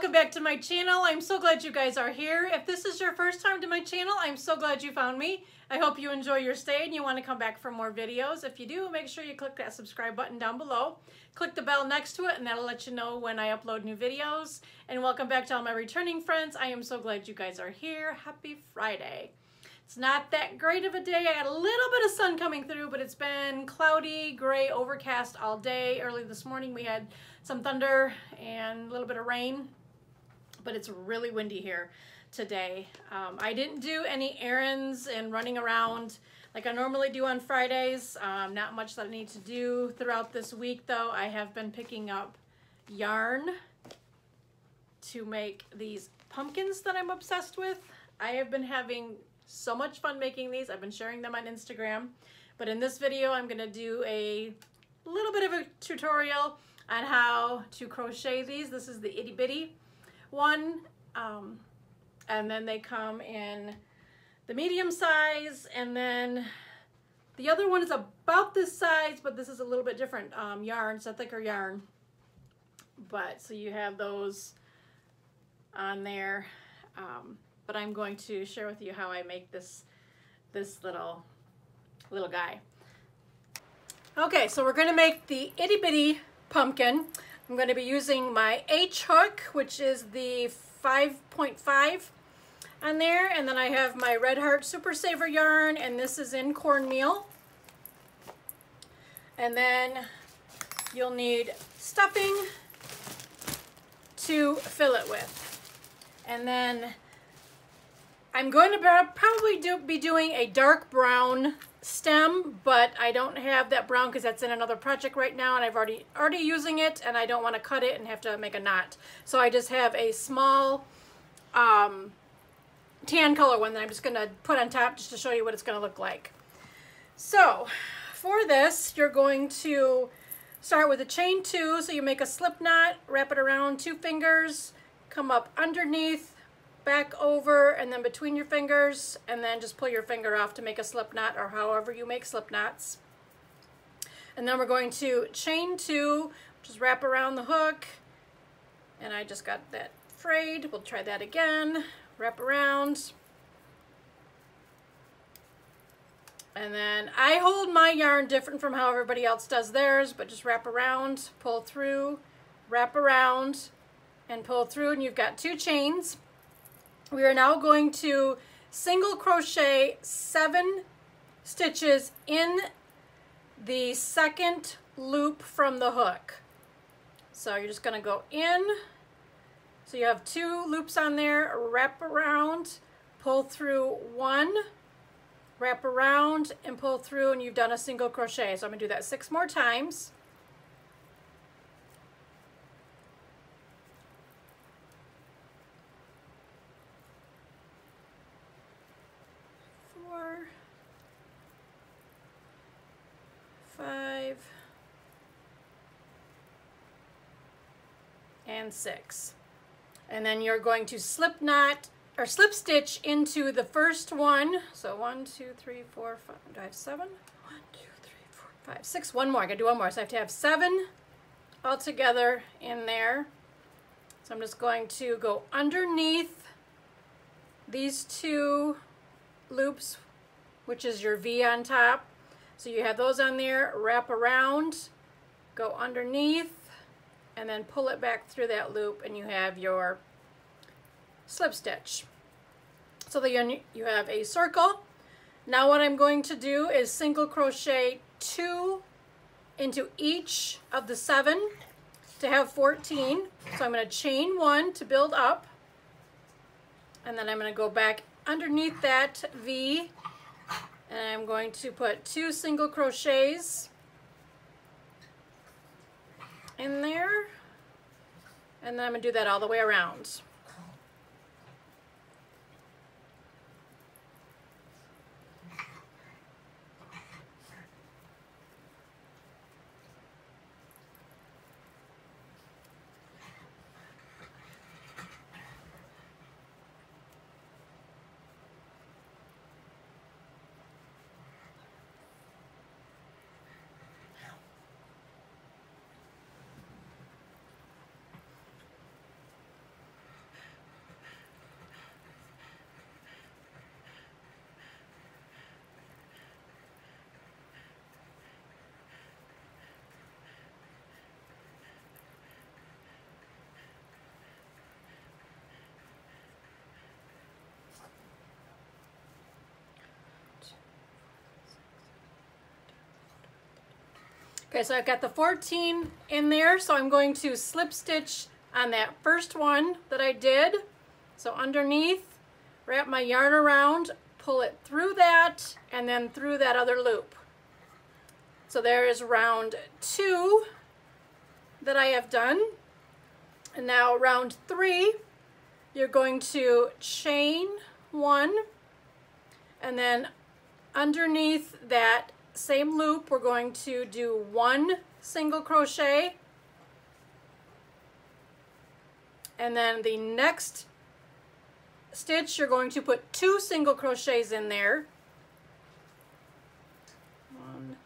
welcome back to my channel. I'm so glad you guys are here. If this is your first time to my channel, I'm so glad you found me. I hope you enjoy your stay and you want to come back for more videos. If you do, make sure you click that subscribe button down below. Click the bell next to it and that'll let you know when I upload new videos. And welcome back to all my returning friends. I am so glad you guys are here. Happy Friday. It's not that great of a day. I got a little bit of sun coming through, but it's been cloudy, gray, overcast all day. Early this morning we had some thunder and a little bit of rain, but it's really windy here today. Um, I didn't do any errands and running around like I normally do on Fridays. Um, not much that I need to do throughout this week though. I have been picking up yarn to make these pumpkins that I'm obsessed with. I have been having so much fun making these. I've been sharing them on Instagram. But in this video, I'm gonna do a little bit of a tutorial on how to crochet these. This is the itty bitty one. Um, and then they come in the medium size and then the other one is about this size, but this is a little bit different um, yarn. It's a thicker yarn. But so you have those on there. Um, but I'm going to share with you how I make this this little little guy. Okay, so we're going to make the itty bitty pumpkin. I'm going to be using my H hook, which is the 5.5 on there, and then I have my Red Heart Super Saver yarn, and this is in cornmeal. And then you'll need stuffing to fill it with. And then I'm going to probably do, be doing a dark brown stem, but I don't have that brown because that's in another project right now and I've already already using it and I don't want to cut it and have to make a knot. So I just have a small um, tan color one that I'm just going to put on top just to show you what it's going to look like. So for this, you're going to start with a chain two. So you make a slip knot, wrap it around two fingers, come up underneath, back over and then between your fingers and then just pull your finger off to make a slip knot or however you make slip knots. And then we're going to chain two, just wrap around the hook and I just got that frayed. We'll try that again. Wrap around. And then I hold my yarn different from how everybody else does theirs, but just wrap around, pull through, wrap around, and pull through, and you've got two chains. We are now going to single crochet seven stitches in the second loop from the hook. So you're just going to go in. So you have two loops on there, wrap around, pull through one, wrap around and pull through and you've done a single crochet. So I'm going to do that six more times. five, and six. And then you're going to slip knot or slip stitch into the first one. So one, two, three, four, five. Do I have seven? One, two, three, four, five, six. One more. I gotta do one more. So I have to have seven all together in there. So I'm just going to go underneath these two loops, which is your V on top. So you have those on there, wrap around, go underneath, and then pull it back through that loop and you have your slip stitch. So then you have a circle. Now what I'm going to do is single crochet two into each of the seven to have 14. So I'm going to chain one to build up. And then I'm going to go back underneath that V and I'm going to put two single crochets in there and then I'm going to do that all the way around. Okay, so I've got the 14 in there, so I'm going to slip stitch on that first one that I did. So underneath, wrap my yarn around, pull it through that, and then through that other loop. So there is round two that I have done. And now round three, you're going to chain one, and then underneath that same loop, we're going to do one single crochet. And then the next stitch, you're going to put two single crochets in there. One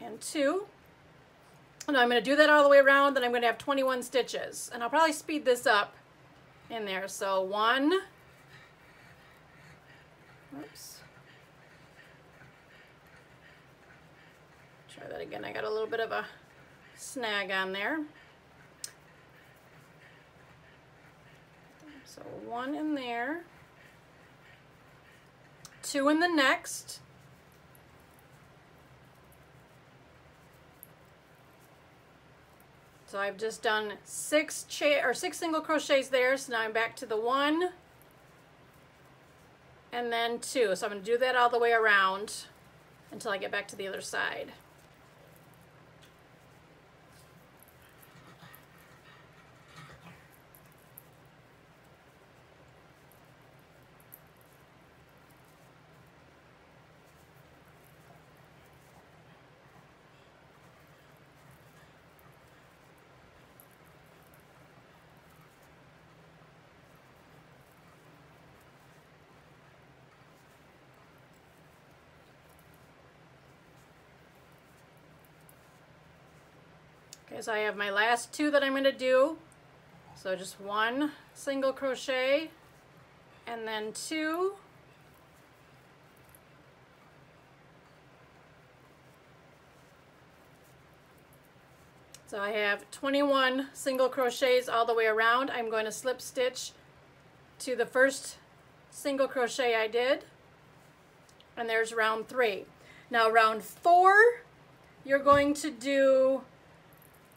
and two. And I'm going to do that all the way around, then I'm going to have 21 stitches. And I'll probably speed this up in there. So one, oops. Try that again. I got a little bit of a snag on there. So one in there, two in the next, So I've just done six or six single crochets there. So now I'm back to the one and then two. So I'm going to do that all the way around until I get back to the other side. So I have my last two that I'm going to do. So just one single crochet and then two. So I have 21 single crochets all the way around. I'm going to slip stitch to the first single crochet I did. And there's round three. Now round four, you're going to do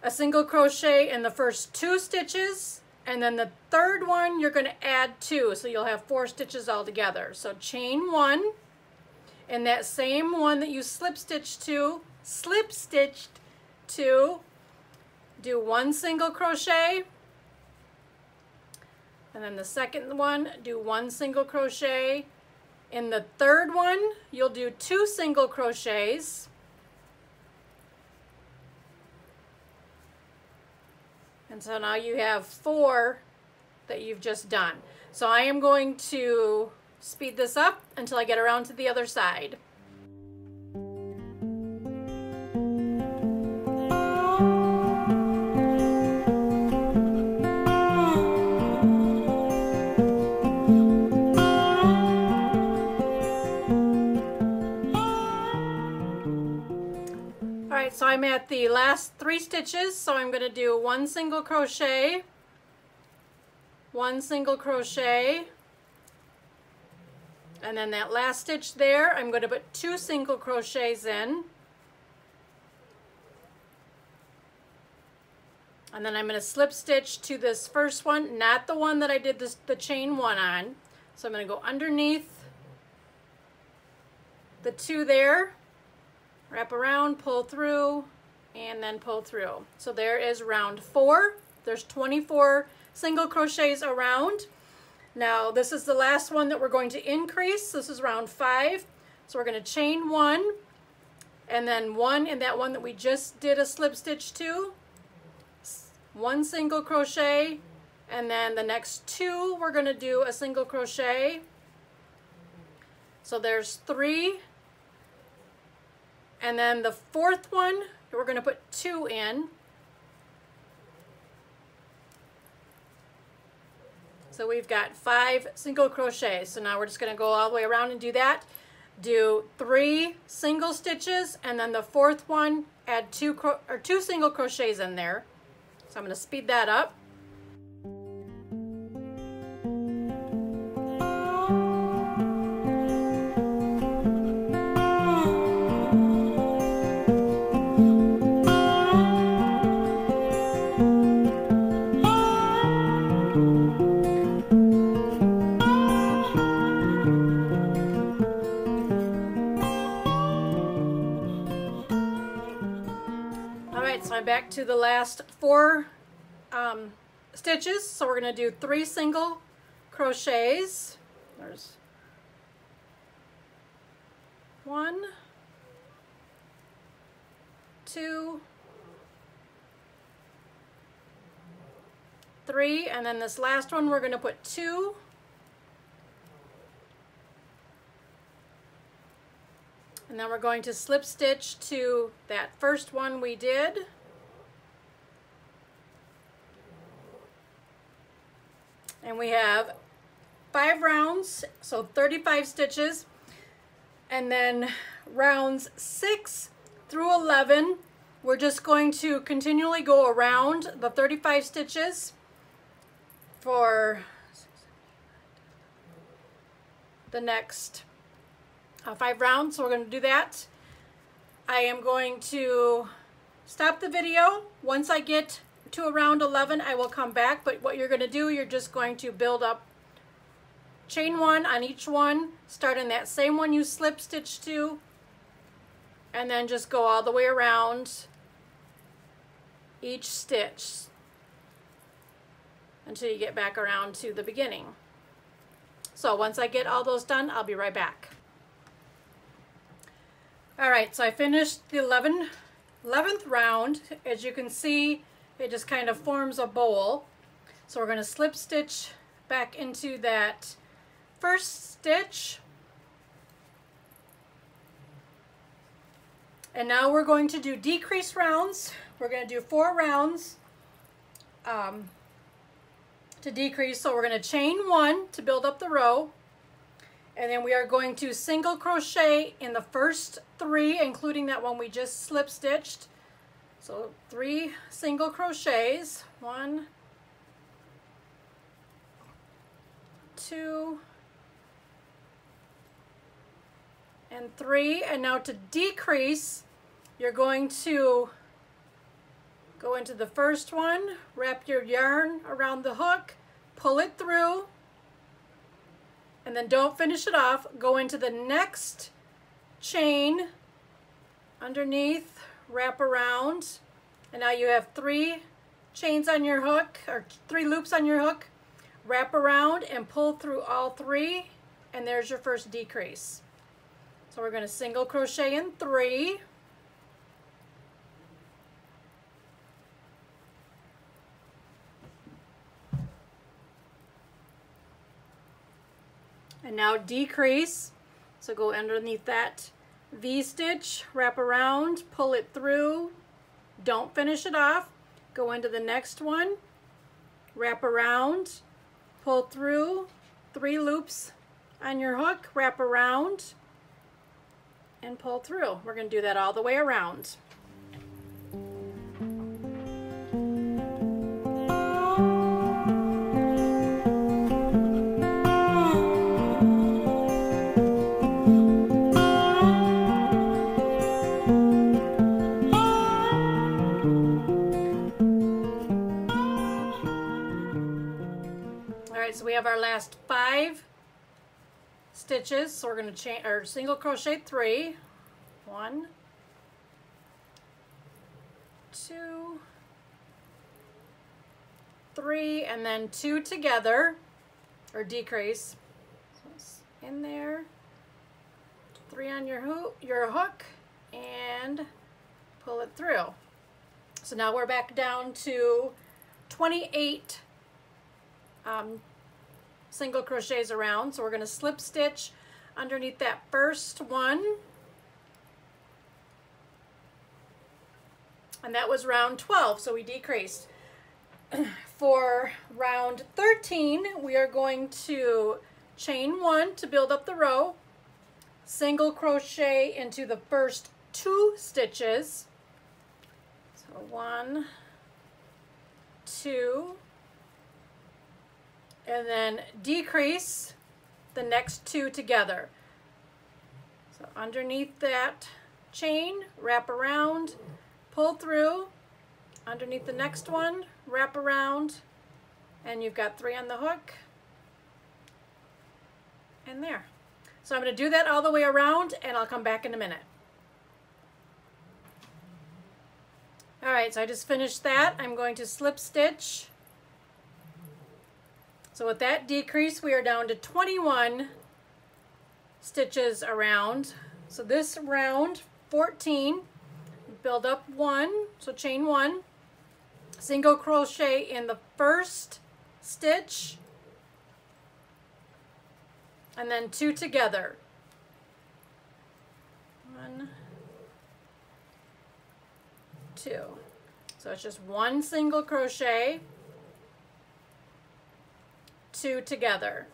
a single crochet in the first two stitches and then the third one you're going to add two so you'll have four stitches all together so chain one and that same one that you slip stitched to slip stitched to do one single crochet. And then the second one do one single crochet. In the third one you'll do two single crochets And so now you have four that you've just done. So I am going to speed this up until I get around to the other side. Last three stitches, so I'm going to do one single crochet, one single crochet, and then that last stitch there, I'm going to put two single crochets in. And then I'm going to slip stitch to this first one, not the one that I did this, the chain one on. So I'm going to go underneath the two there, wrap around, pull through, and then pull through. So there is round four. There's 24 single crochets around. Now this is the last one that we're going to increase. This is round five. So we're going to chain one and then one in that one that we just did a slip stitch to, one single crochet, and then the next two we're going to do a single crochet. So there's three and then the fourth one, we're going to put two in. So we've got five single crochets. So now we're just going to go all the way around and do that. Do three single stitches and then the fourth one, add two, or two single crochets in there. So I'm going to speed that up. To the last four um, stitches. So we're going to do three single crochets. There's one, two, three, and then this last one we're going to put two. And then we're going to slip stitch to that first one we did. We have five rounds, so 35 stitches. And then rounds six through 11, we're just going to continually go around the 35 stitches for the next uh, five rounds. So we're going to do that. I am going to stop the video. Once I get to around 11, I will come back. But what you're going to do, you're just going to build up chain one on each one, start in that same one you slip stitch to, and then just go all the way around each stitch until you get back around to the beginning. So once I get all those done, I'll be right back. All right, so I finished the 11, 11th round. As you can see, it just kind of forms a bowl. So we're going to slip stitch back into that first stitch. And now we're going to do decrease rounds. We're going to do four rounds um, to decrease. So we're going to chain one to build up the row. And then we are going to single crochet in the first three, including that one we just slip stitched. So three single crochets. One, two, and three. And now to decrease, you're going to go into the first one, wrap your yarn around the hook, pull it through, and then don't finish it off. Go into the next chain underneath, wrap around, and now you have three chains on your hook, or three loops on your hook. Wrap around and pull through all three, and there's your first decrease. So we're going to single crochet in three. And now decrease. So go underneath that V-stitch, wrap around, pull it through. Don't finish it off. Go into the next one, wrap around, pull through, three loops on your hook, wrap around, and pull through. We're going to do that all the way around. Five stitches. So we're going to chain or single crochet three. One, two, three, and then two together, or decrease. In there, three on your hook, your hook, and pull it through. So now we're back down to 28 um, single crochets around. So we're going to slip stitch underneath that first one. And that was round 12, so we decreased. For round 13, we are going to chain one to build up the row, single crochet into the first two stitches. So one, two, and then decrease the next two together. So underneath that chain, wrap around, pull through, underneath the next one, wrap around, and you've got three on the hook, and there. So I'm going to do that all the way around, and I'll come back in a minute. All right, so I just finished that. I'm going to slip stitch. So with that decrease, we are down to 21 stitches around. So this round, 14, build up one, so chain one, single crochet in the first stitch, and then two together. One, two. So it's just one single crochet, two together.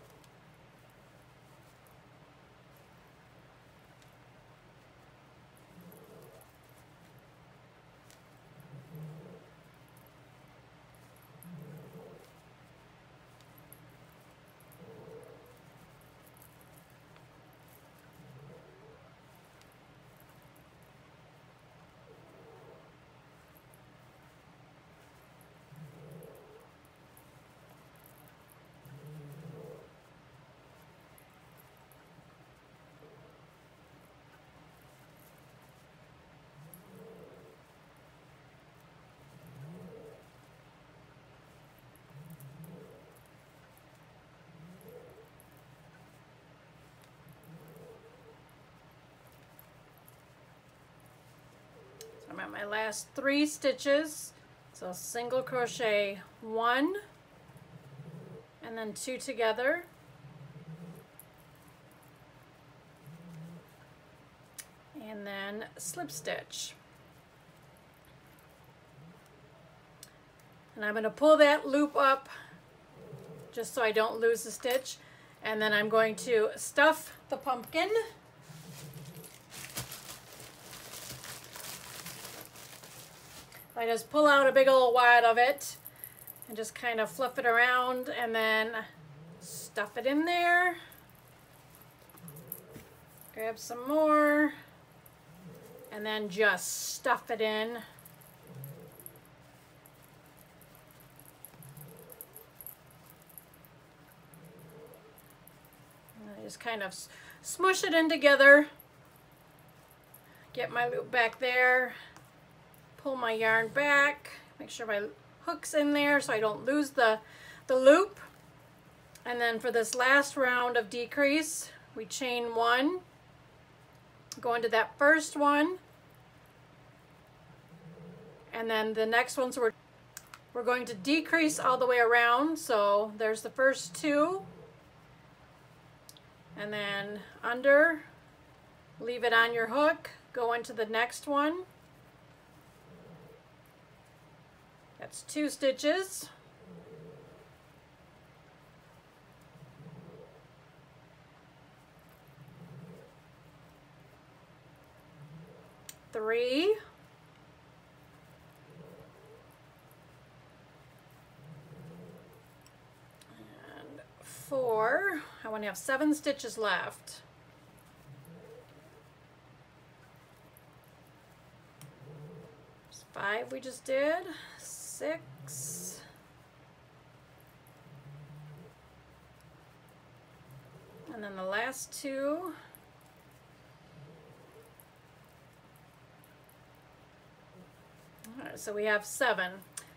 I'm at my last three stitches. So single crochet one and then two together. And then slip stitch. And I'm going to pull that loop up just so I don't lose the stitch. And then I'm going to stuff the pumpkin. I just pull out a big old wad of it and just kind of fluff it around and then stuff it in there. Grab some more and then just stuff it in. just kind of smush it in together. Get my loop back there pull my yarn back, make sure my hook's in there so I don't lose the, the loop. And then for this last round of decrease, we chain one, go into that first one, and then the next ones we're, we're going to decrease all the way around. So there's the first two, and then under, leave it on your hook, go into the next one, That's two stitches. Three. And four. I want to have seven stitches left. five we just did six. And then the last two. All right, so we have seven.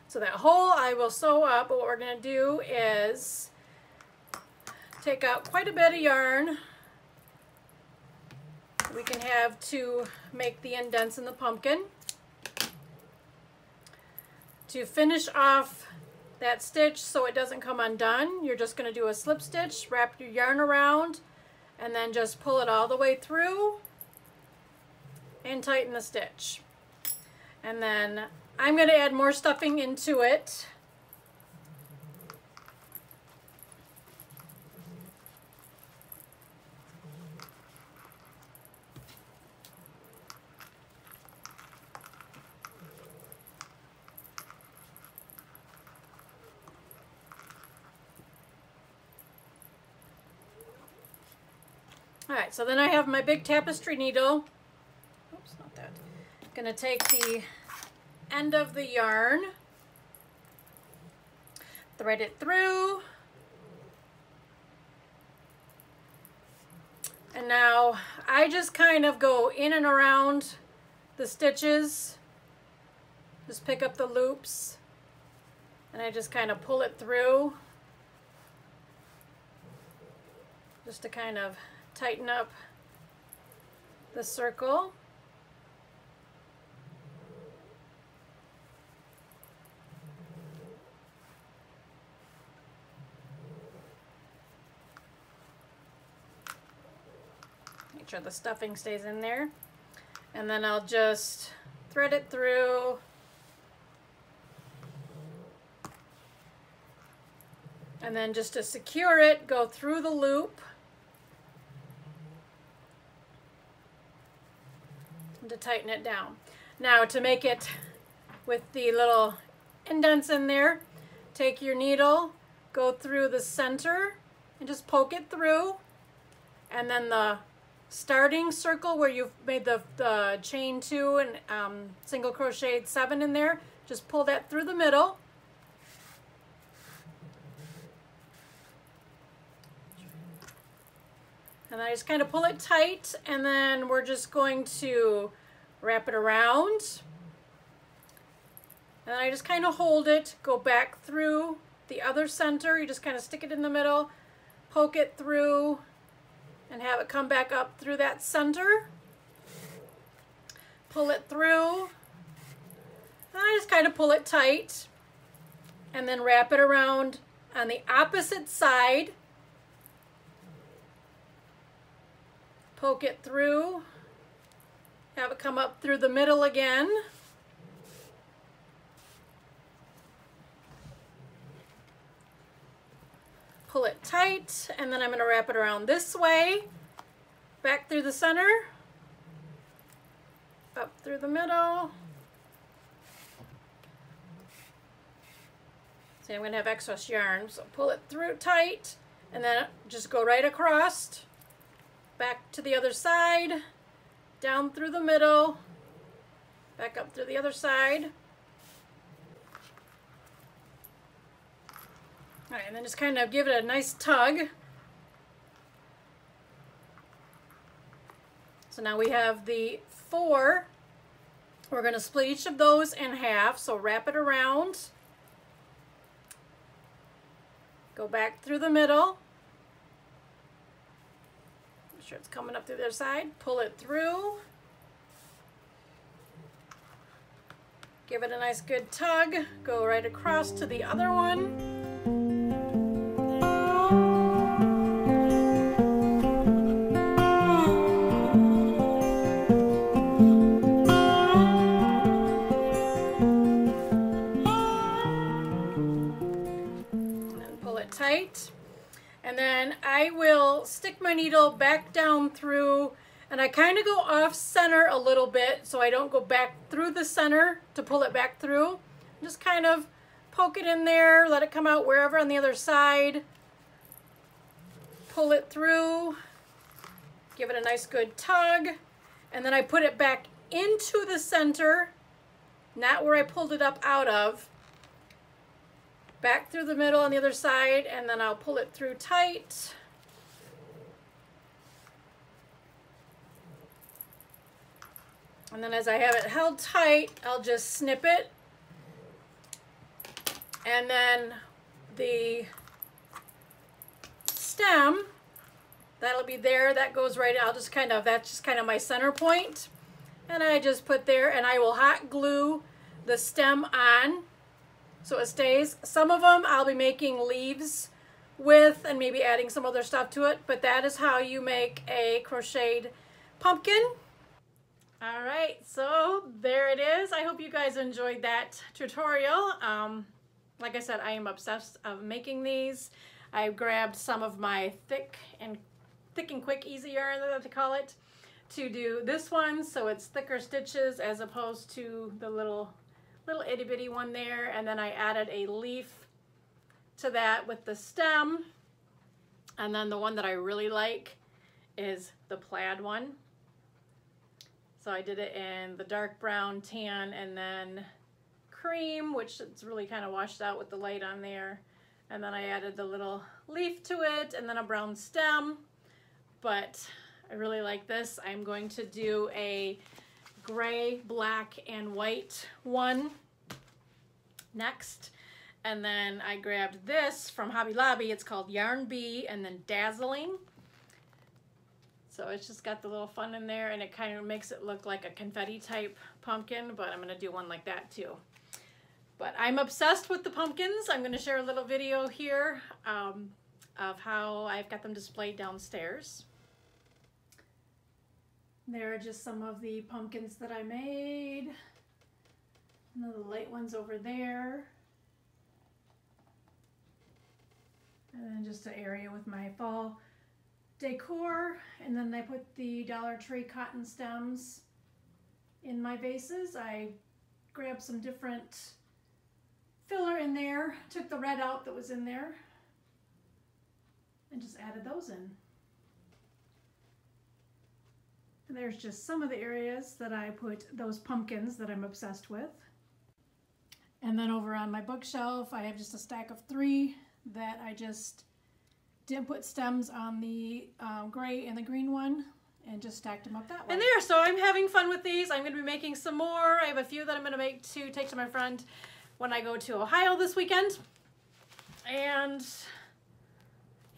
So that hole I will sew up, but what we're gonna do is take out quite a bit of yarn. We can have to make the indents in the pumpkin. To finish off that stitch so it doesn't come undone, you're just going to do a slip stitch, wrap your yarn around, and then just pull it all the way through and tighten the stitch. And then I'm going to add more stuffing into it. So then I have my big tapestry needle. Oops, not that. I'm gonna take the end of the yarn, thread it through, and now I just kind of go in and around the stitches just pick up the loops and I just kind of pull it through just to kind of tighten up the circle. Make sure the stuffing stays in there. And then I'll just thread it through. And then just to secure it, go through the loop. To tighten it down. Now to make it with the little indents in there, take your needle, go through the center and just poke it through. And then the starting circle where you've made the, the chain two and um, single crocheted seven in there, just pull that through the middle. And I just kind of pull it tight and then we're just going to wrap it around. And I just kind of hold it, go back through the other center. You just kind of stick it in the middle, poke it through, and have it come back up through that center. Pull it through. And I just kind of pull it tight and then wrap it around on the opposite side. Poke it through. Have it come up through the middle again. pull it tight, and then I'm going to wrap it around this way, back through the center, up through the middle. See, I'm going to have excess yarn, so pull it through tight, and then just go right across, back to the other side, down through the middle, back up through the other side. All right, and then just kind of give it a nice tug. So now we have the four. We're going to split each of those in half. So wrap it around. Go back through the middle. Sure it's coming up through the other side. Pull it through. Give it a nice good tug. Go right across to the other one. And then I will stick my needle back down through and I kind of go off center a little bit so I don't go back through the center to pull it back through. Just kind of poke it in there, let it come out wherever on the other side. Pull it through, give it a nice good tug, and then I put it back into the center, not where I pulled it up out of, back through the middle on the other side and then I'll pull it through tight. And then as I have it held tight, I'll just snip it. And then the stem, that'll be there. That goes right, I'll just kind of, that's just kind of my center point. And I just put there and I will hot glue the stem on so it stays. Some of them I'll be making leaves with and maybe adding some other stuff to it, but that is how you make a crocheted pumpkin. All right, so there it is. I hope you guys enjoyed that tutorial. Um, like I said, I am obsessed of making these. I grabbed some of my thick and thick and quick easy yarn, that they call it, to do this one. So it's thicker stitches as opposed to the little little itty bitty one there. And then I added a leaf to that with the stem. And then the one that I really like is the plaid one. So I did it in the dark brown, tan, and then cream, which it's really kind of washed out with the light on there. And then I added the little leaf to it and then a brown stem. But I really like this. I'm going to do a gray, black, and white one next. And then I grabbed this from Hobby Lobby. It's called Yarn Bee and then Dazzling. So it's just got the little fun in there and it kind of makes it look like a confetti type pumpkin, but I'm gonna do one like that too. But I'm obsessed with the pumpkins. I'm gonna share a little video here um, of how I've got them displayed downstairs. There are just some of the pumpkins that I made. And the light ones over there. And then just an area with my fall decor. And then I put the Dollar Tree cotton stems in my vases. I grabbed some different filler in there, took the red out that was in there, and just added those in. And there's just some of the areas that I put those pumpkins that I'm obsessed with. And then over on my bookshelf, I have just a stack of three that I just didn't put stems on the um, gray and the green one and just stacked them up that way. And there, so I'm having fun with these. I'm going to be making some more. I have a few that I'm going to make to take to my friend when I go to Ohio this weekend. And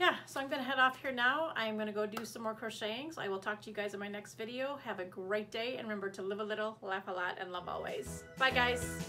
yeah, so I'm to head off here now. I'm to go do some more crocheting. So I will talk to you guys in my next video. Have a great day. And remember to live a little, laugh a lot, and love always. Bye, guys.